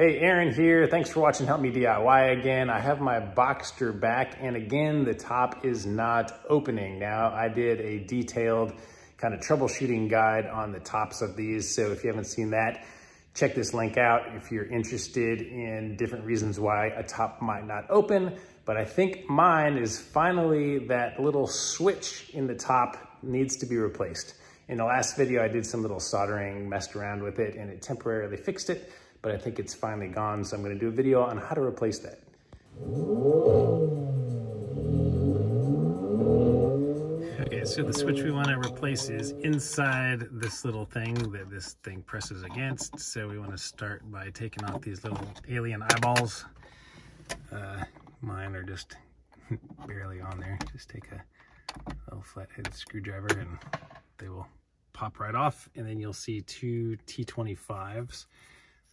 Hey, Aaron here. Thanks for watching Help Me DIY again. I have my Boxster back and again, the top is not opening. Now, I did a detailed kind of troubleshooting guide on the tops of these. So if you haven't seen that, check this link out if you're interested in different reasons why a top might not open. But I think mine is finally that little switch in the top needs to be replaced. In the last video, I did some little soldering, messed around with it, and it temporarily fixed it, but I think it's finally gone. So I'm gonna do a video on how to replace that. Okay, so the switch we wanna replace is inside this little thing that this thing presses against. So we wanna start by taking off these little alien eyeballs. Uh, mine are just barely on there. Just take a little flathead screwdriver and they will pop right off and then you'll see two T25s.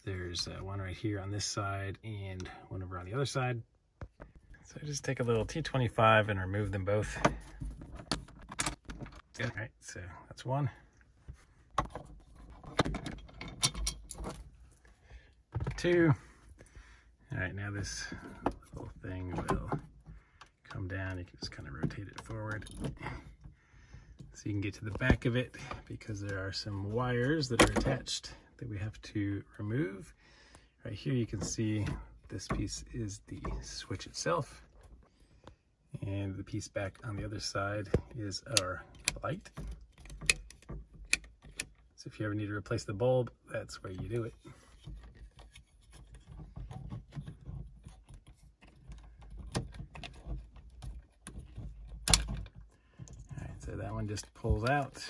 There's uh, one right here on this side and one over on the other side. So just take a little T25 and remove them both. All right, so that's one. Two. All right, now this little thing will come down. You can just kind of rotate it forward so you can get to the back of it because there are some wires that are attached that we have to remove. Right here you can see this piece is the switch itself and the piece back on the other side is our light. So if you ever need to replace the bulb, that's where you do it. All right, so that one just pulls out.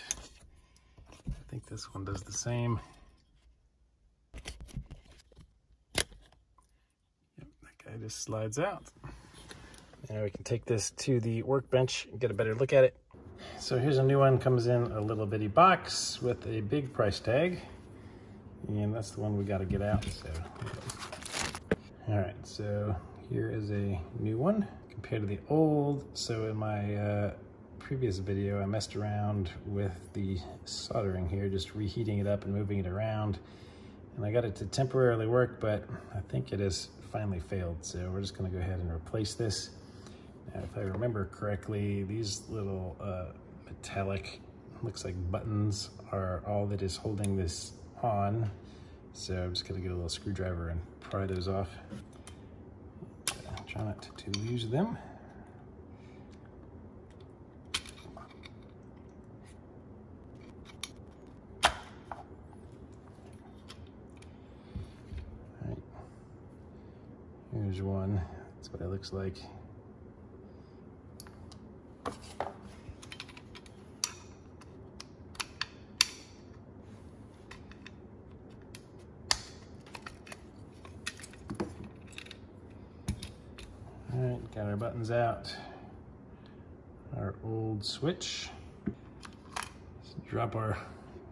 I think this one does the same. Yep, that guy just slides out. Now we can take this to the workbench and get a better look at it. So here's a new one, comes in a little bitty box with a big price tag. And that's the one we gotta get out, so. All right, so here is a new one compared to the old. So in my uh, previous video, I messed around with the soldering here, just reheating it up and moving it around. And I got it to temporarily work, but I think it has finally failed. So we're just gonna go ahead and replace this. Now, if I remember correctly, these little uh, metallic, looks like buttons are all that is holding this on. So I'm just gonna get a little screwdriver and pry those off. Try not to lose them. One. That's what it looks like. All right, got our buttons out. Our old switch. Let's drop our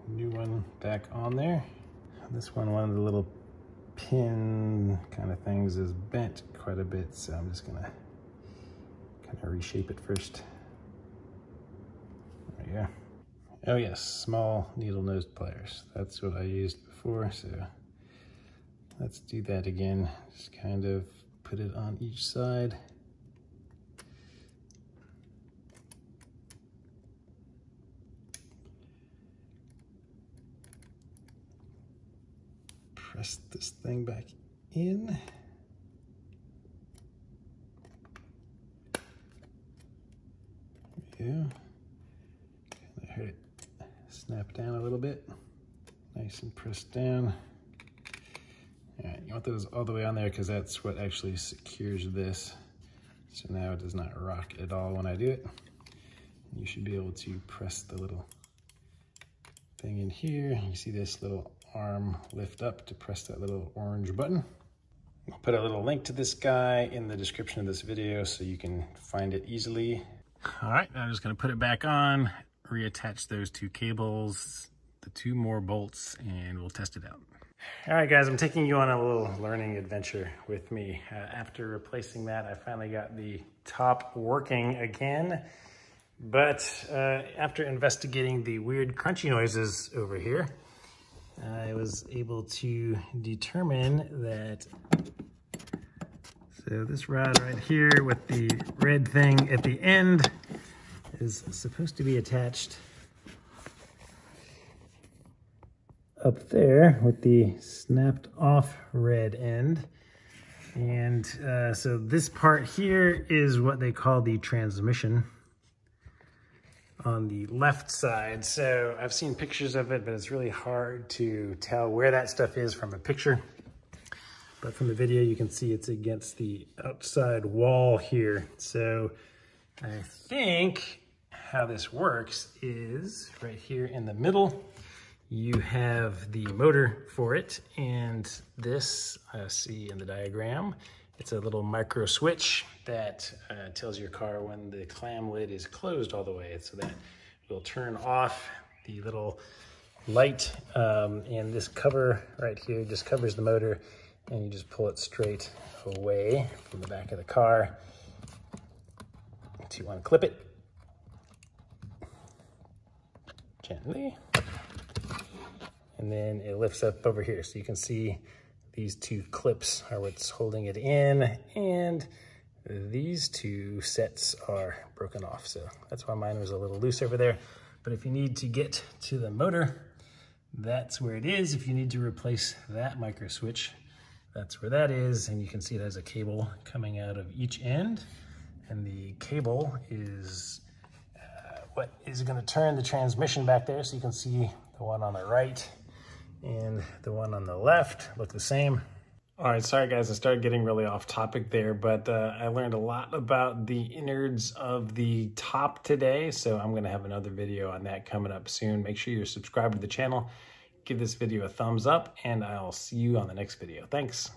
new one back on there. This one, one of the little kind of things is bent quite a bit, so I'm just gonna kind of reshape it first. There we go. Oh yes, small needle nose pliers. That's what I used before, so let's do that again. Just kind of put it on each side. press this thing back in. Yeah. I heard it snap down a little bit. Nice and pressed down. All right, you want those all the way on there because that's what actually secures this. So now it does not rock at all when I do it. You should be able to press the little thing in here. You see this little arm lift up to press that little orange button. I'll put a little link to this guy in the description of this video so you can find it easily. All right, I'm just gonna put it back on, reattach those two cables, the two more bolts, and we'll test it out. All right, guys, I'm taking you on a little learning adventure with me. Uh, after replacing that, I finally got the top working again. But uh, after investigating the weird crunchy noises over here, I was able to determine that so this rod right here with the red thing at the end is supposed to be attached up there with the snapped off red end. And uh, so this part here is what they call the transmission on the left side. So I've seen pictures of it, but it's really hard to tell where that stuff is from a picture. But from the video, you can see it's against the outside wall here. So I think how this works is right here in the middle, you have the motor for it. And this I see in the diagram, it's a little micro switch that uh, tells your car when the clam lid is closed all the way. So that will turn off the little light. Um, and this cover right here just covers the motor and you just pull it straight away from the back of the car. So you want to clip it gently. And then it lifts up over here. So you can see these two clips are what's holding it in and these two sets are broken off. So that's why mine was a little loose over there. But if you need to get to the motor, that's where it is. If you need to replace that micro switch, that's where that is. And you can see it has a cable coming out of each end. And the cable is uh, what is gonna turn the transmission back there. So you can see the one on the right and the one on the left look the same. All right, sorry guys, I started getting really off topic there, but uh, I learned a lot about the innards of the top today, so I'm gonna have another video on that coming up soon. Make sure you're subscribed to the channel give this video a thumbs up, and I'll see you on the next video. Thanks.